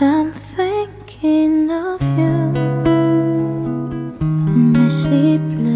I'm thinking of you in my sleep.